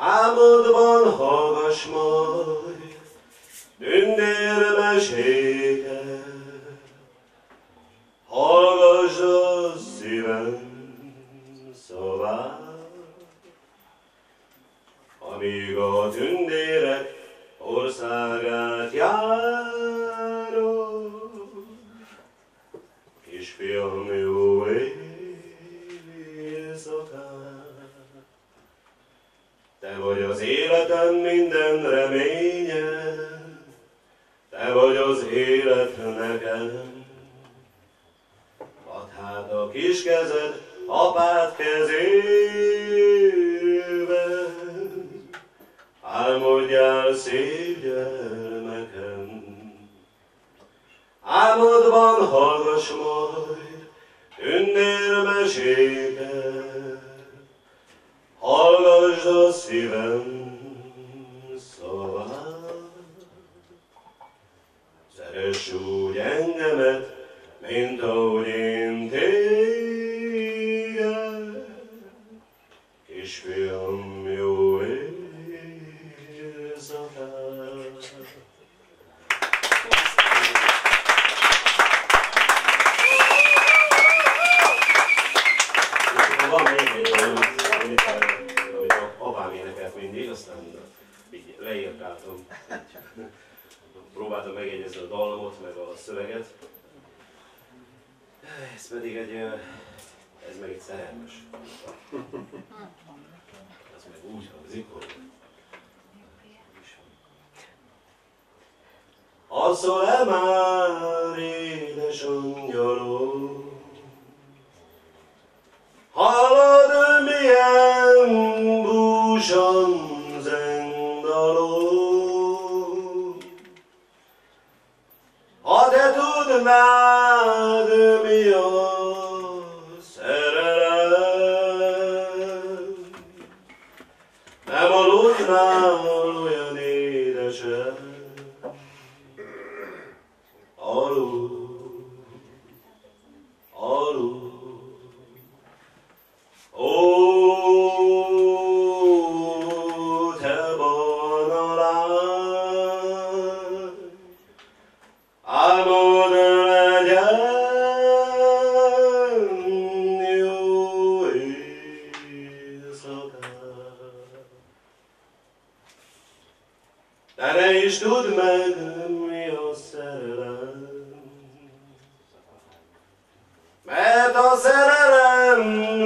Álmodban hallgass majd tündérmeséket, hallgass a szívem szavát, amíg a tündérek országát járok. Vagy az életem minden reménye, te vagy az élet nekem. Add hát a kis kezed apád kezében, álmodjál szép gyermekem. Álmodban hallgass majd szívem szavát. Szeress úgy engemet, mint ahogy én téged, kisfiam, Megjegyezni a dallamot, meg a szöveget. Ez pedig egy, ez meg egy szerelmes. Ez meg úgy hangzik, hogy Alszol-e már, édes angyalom? A szerelem, nem aludnál olyan édesen. Alud, alud, Ó, Ne is tudd meg, mi a szerelem, mert a szerelem